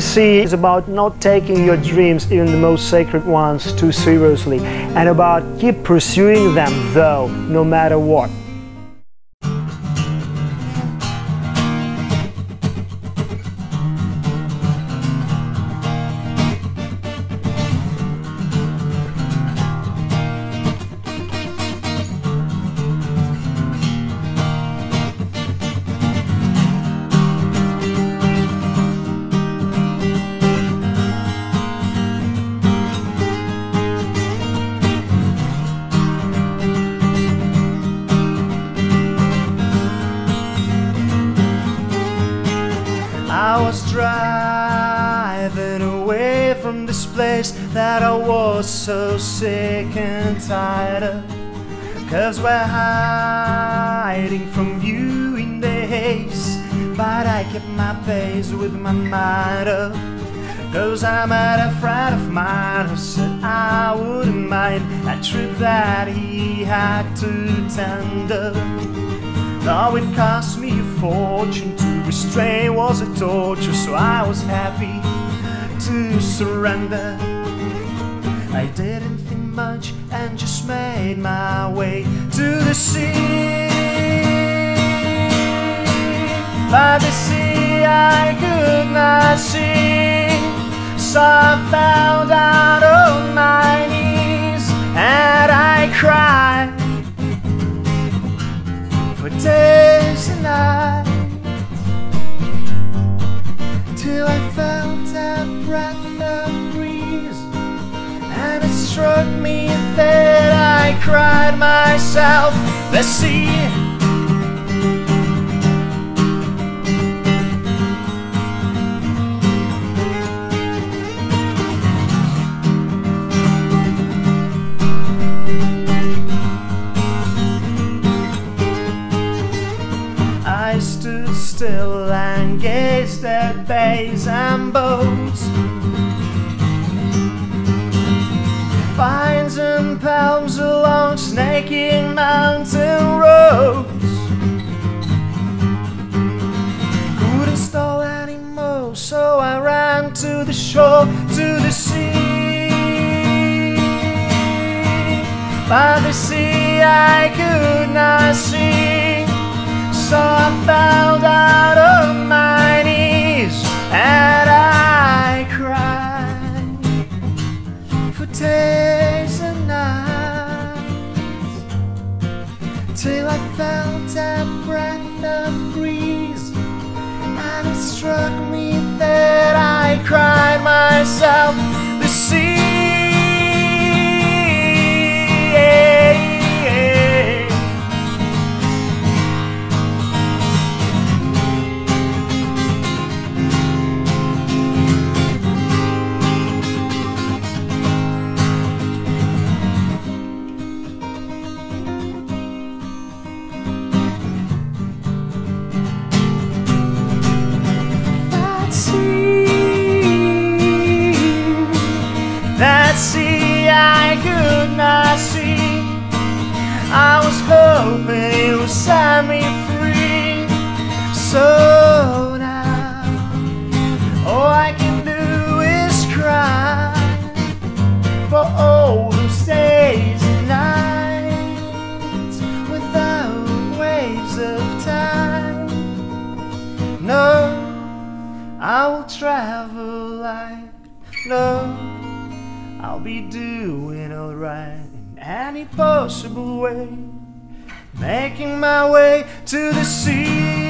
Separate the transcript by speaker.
Speaker 1: sea is about not taking your dreams, even the most sacred ones, too seriously, and about keep pursuing them though, no matter what.
Speaker 2: Place that I was so sick and tired of. Cause we're hiding from you in the haze. But I kept my pace with my mind up. Cause I met a friend of mine who said I wouldn't mind a trip that he had to tender. Though it cost me a fortune to restrain was a torture, so I was happy to surrender. I didn't think much and just made my way to the sea. By the sea I could not see, so I fell down on my knees and I cried for days and nights cried myself the sea. I stood still and gazed at bays and boats. Pines and palms shore, to the sea. By the sea I could not see. Myself that sea I could not see. I was hoping it would set me free. So now, all I can do is cry for all those days and nights without waves of time. No. I will travel light. No, I'll be doing alright in any possible way. Making my way to the sea.